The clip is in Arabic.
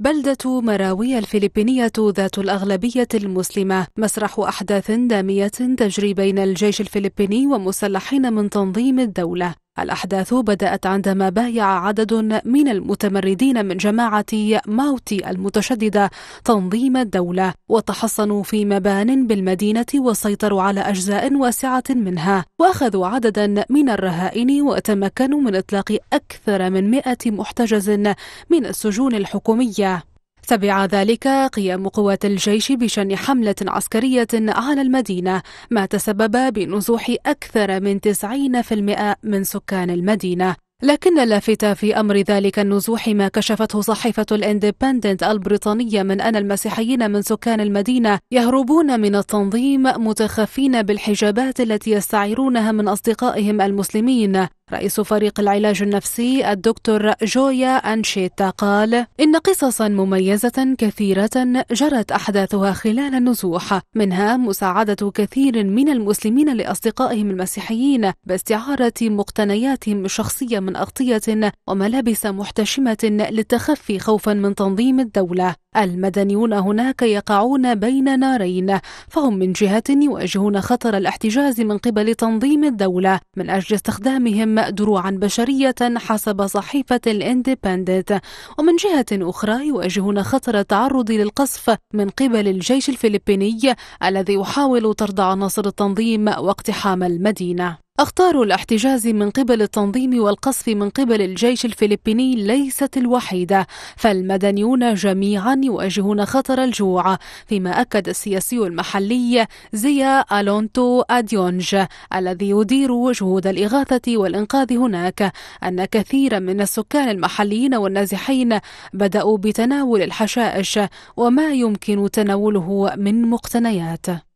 بلدة مراوي الفلبينية ذات الأغلبية المسلمة. مسرح أحداث دامية تجري بين الجيش الفلبيني ومسلحين من تنظيم الدولة. الأحداث بدأت عندما بايع عدد من المتمردين من جماعة ماوتي المتشددة تنظيم الدولة وتحصنوا في مبان بالمدينة وسيطروا على أجزاء واسعة منها وأخذوا عددا من الرهائن وتمكنوا من إطلاق أكثر من مئة محتجز من السجون الحكومية. تبع ذلك قيام قوات الجيش بشن حملة عسكرية على المدينة ما تسبب بنزوح أكثر من 90% من سكان المدينة. لكن اللافت في أمر ذلك النزوح ما كشفته صحيفة الإندبندنت البريطانية من أن المسيحيين من سكان المدينة يهربون من التنظيم متخفين بالحجابات التي يستعيرونها من أصدقائهم المسلمين. رئيس فريق العلاج النفسي الدكتور جويا أنشيتا قال إن قصصا مميزة كثيرة جرت أحداثها خلال النزوح منها مساعدة كثير من المسلمين لأصدقائهم المسيحيين باستعارة مقتنياتهم الشخصية من أغطية وملابس محتشمة للتخفي خوفا من تنظيم الدولة. المدنيون هناك يقعون بين نارين فهم من جهة يواجهون خطر الاحتجاز من قبل تنظيم الدولة من أجل استخدامهم دروعا بشرية حسب صحيفة الإندبندنت. ومن جهة أخرى يواجهون خطر التعرض للقصف من قبل الجيش الفلبيني الذي يحاول طرد عناصر التنظيم واقتحام المدينة. أخطار الاحتجاز من قبل التنظيم والقصف من قبل الجيش الفلبيني ليست الوحيدة فالمدنيون جميعا يواجهون خطر الجوع فيما أكد السياسي المحلي زيا ألونتو أديونج الذي يدير جهود الإغاثة والإنقاذ هناك أن كثيرا من السكان المحليين والنازحين بدأوا بتناول الحشائش وما يمكن تناوله من مقتنيات.